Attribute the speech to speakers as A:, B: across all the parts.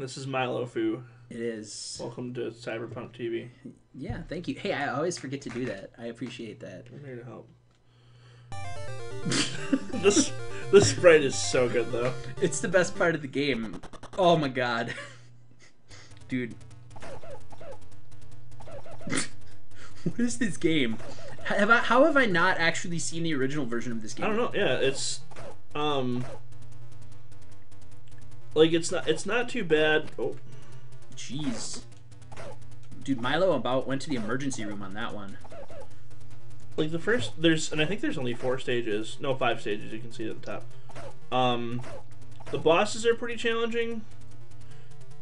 A: This is Milo Fu.
B: It is.
A: Welcome to Cyberpunk TV.
B: Yeah, thank you. Hey, I always forget to do that. I appreciate that.
A: I'm here to help. this this sprite is so good though.
B: It's the best part of the game. Oh my god. Dude. what is this game? Have I, how have I not actually seen the original version of this game?
A: I don't know. Yeah, it's um like it's not it's not too bad. Oh,
B: Jeez. Dude, Milo about went to the emergency room on that one.
A: like the first there's and I think there's only four stages. No, five stages. You can see at the top. Um, the bosses are pretty challenging,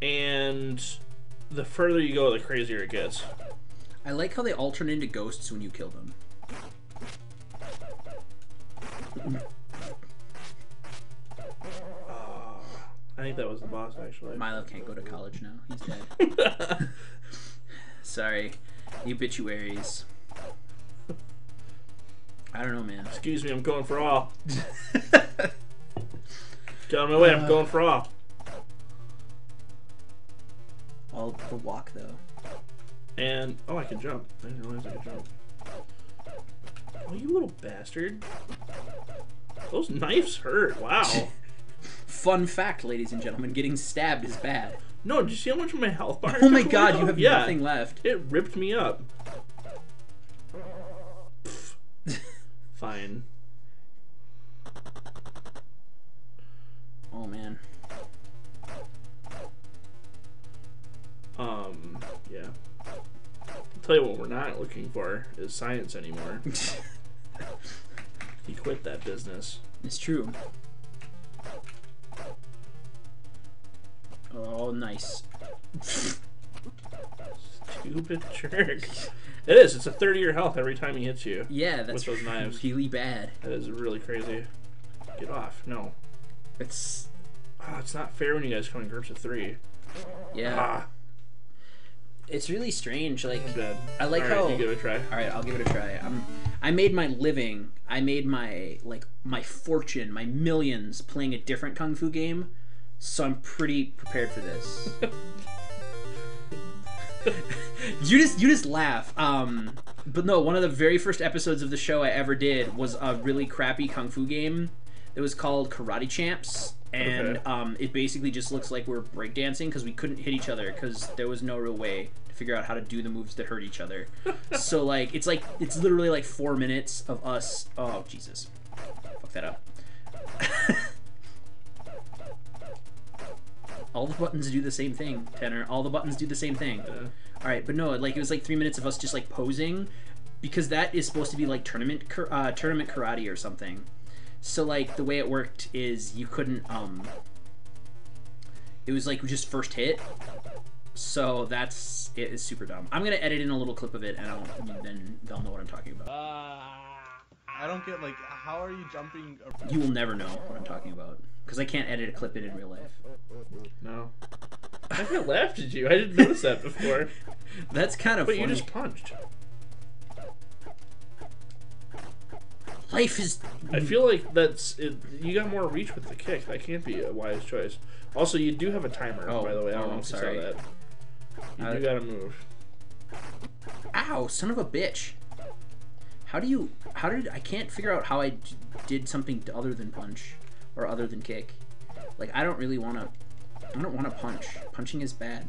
A: and the further you go, the crazier it gets.
B: I like how they all turn into ghosts when you kill them.
A: Think that was the boss actually.
B: Milo can't go to college now. He's dead. Sorry. The obituaries. I don't know, man.
A: Excuse me, I'm going for all. Get out of my way, I'm going for all.
B: Uh, all the walk though.
A: And oh, I can jump. I didn't realize I could jump. Oh, you little bastard! Those knives hurt. Wow.
B: Fun fact, ladies and gentlemen, getting stabbed is bad.
A: No, did you see how much of my health bar?
B: Oh my god,
A: away?
B: you have
A: yeah,
B: nothing left.
A: It ripped me up. Fine.
B: Oh man.
A: Um, yeah. I'll tell you what we're not looking for is science anymore. he quit that business.
B: It's true. Oh, nice.
A: Stupid jerk. It is. It's a 30 year health every time he hits you.
B: Yeah, that's
A: With those knives.
B: really bad.
A: That is really crazy. Get off. No.
B: It's
A: Ah, it's not fair when you guys come in groups of three.
B: yeah.
A: Ah,
B: It's really strange. Like. I like
A: All right,
B: how-
A: You give it a try.
B: all right, I'll give it a try. I'm. I made my living. I made my like my fortune, my millions playing a different kung fu game. So I'm pretty prepared for this. you just you just laugh. Um, but no, one of the very first episodes of the show I ever did was a really crappy kung fu game. It was called Karate Champs, and
A: Okay.
B: um, it basically just looks like we're breakdancing because we couldn't hit each other because there was no real way to figure out how to do the moves that hurt each other. so like it's like it's literally like four minutes of us. Oh Jesus, fuck that up. All the buttons do the same thing, Tanner. All the buttons do the same thing.
A: Uh,
B: All right, but no, like it was like three minutes of us just like posing, because that is supposed to be like tournament uh, tournament karate or something. So like the way it worked is you couldn't um. It was like just first hit. So that's it is super dumb. I'm gonna edit in a little clip of it, and I'll, then they'll know what I'm talking about.
C: I don't get like how are you jumping? ar-
B: You will never know what I'm talking about because I can't edit a clip in in real life.
A: no. I haven't laughed at you. I didn't notice that before.
B: That's kind of
A: But
B: funny.
A: you just punched.
B: Life is
A: I feel like that's it. You got more reach with the kick. That can't be a wise choice. Also, you do have a timer,
B: Oh,
A: by the way. I don't
B: oh,
A: know if
B: sorry.
A: you saw that. You
B: I-
A: do gotta move.
B: Ow, son of a bitch. How do you how did I can't figure out how I d- did something other than punch or other than kick. Like I don't really want to I don't want to punch. Punching is bad.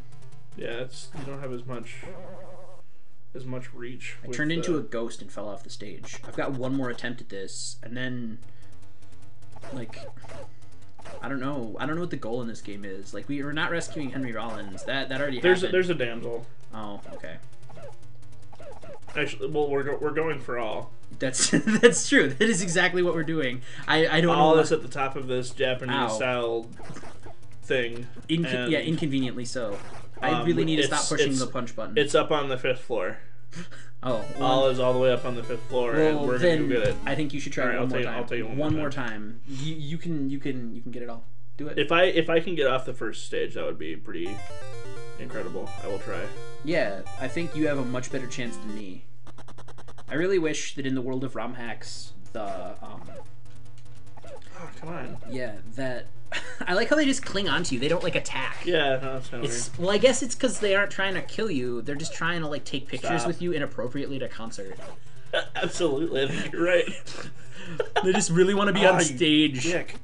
A: Yeah, it's you don't have as much as much reach.
B: I turned into a ghost and fell off the stage. I've got one more attempt at this and then like I don't know. I don't know what the goal in this game is. Like we are not rescuing Henry Rollins. That that already
A: There's a, there's a damsel.
B: Oh, okay.
A: Actually, well, we're go- we're going for all.
B: That's that's true. That is exactly what we're doing. I I don't
A: All
B: know.
A: this at the top of this Japanese
B: Ow.
A: style thing.
B: Yeah, inconveniently so. I
A: Um,
B: really need to stop pushing the punch button.
A: It's up on the fifth floor.
B: oh, well,
A: All is all the way up on the fifth floor, and we're gonna go get it.
B: I think you should try
A: Alright,
B: one
A: I'll
B: more time.
A: I'll take it one more
B: time. You you can you can you can get it all. Do it.
A: If I if I can get off the first stage, that would be pretty incredible. I will try.
B: yeah, I think you have a much better chance than me. I really wish that in the world of ROM hacks, the um,
A: Oh, come on.
B: yeah, that I like how they just cling onto you. They don't like attack.
A: Yeah, no, that's kind of
B: It's well, I guess it's because they aren't trying to kill you. They're just trying to like take pictures
A: Stop.
B: with you inappropriately at a concert.
A: Absolutely, you're right.
B: They just really want to be
A: Oh,
B: on stage.
A: Dick.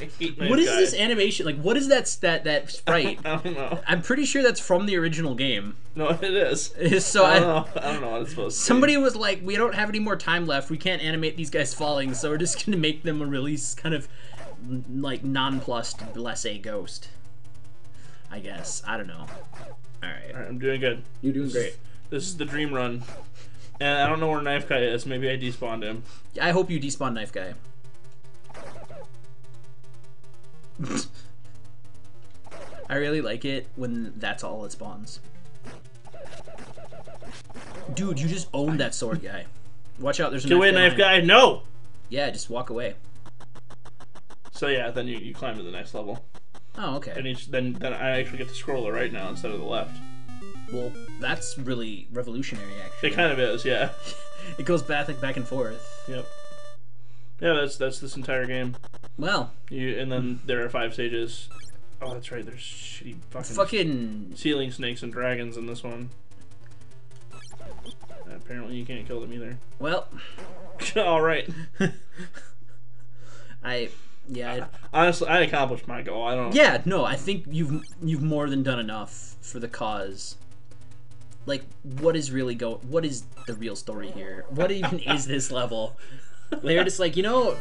A: I
B: what is
A: guy.
B: this animation? Like, what is that that that sprite?
A: I don't know.
B: I'm pretty sure that's from the original game.
A: No, it is.
B: So
A: I
B: I,
A: don't know. I don't know what it's supposed to
B: somebody was like, "We don't have any more time left. We can't animate these guys falling, so we're just gonna make them a release kind of like nonplussed blesse ghost." I guess I don't know. All right.
A: All right, I'm doing good.
B: you're doing great.
A: This is the dream run. And I don't know where Knife Guy is. Maybe I despawned him.
B: I hope you despawn knife guy. I really like it when that's all it spawns. Dude, you just owned that sword guy. Watch out, there's a
A: Get away, Knife. Guy! No!
B: Yeah, just walk away.
A: So yeah, then you, you climb to the next level.
B: Oh, okay.
A: And each, then, then I actually get to scroll the right now instead of the left.
B: Well, that's really revolutionary, actually.
A: It kind of is, yeah.
B: It goes back back and forth.
A: Yep. Yeah, that's that's this entire game.
B: Well,
A: You and then there are five stages. Oh, that's right. There's shitty fucking,
B: fucking
A: ceiling snakes and dragons in this one. Uh, apparently, you can't kill them either.
B: well,
A: All right.
B: I yeah, I,
A: Honestly, I accomplished my goal. I don't.
B: Yeah, no, I think you've you've more than done enough for the cause. Like, what is really go? What is the real story here? What even is this level? They're just like, you know,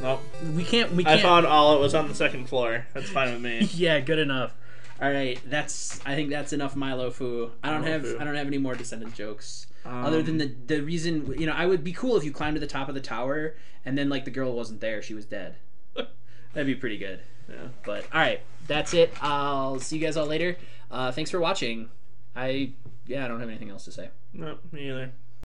A: Nope.
B: we can't, we can't.
A: I found all it was on the second floor. That's fine with me.
B: yeah, good enough. All right, that's. I think that's enough, Milo Fu. I don't
A: Milo
B: have.
A: Fu.
B: I don't have any more descendant jokes. Other than
A: Um,
B: the the reason, you know, I would be cool if you climbed to the top of the tower and then like the girl wasn't there, she was dead. That'd be pretty good.
A: Yeah.
B: But all right, that's it. I'll see you guys all later. Uh, thanks for watching. I yeah, I don't have anything else to say.
A: No, me either.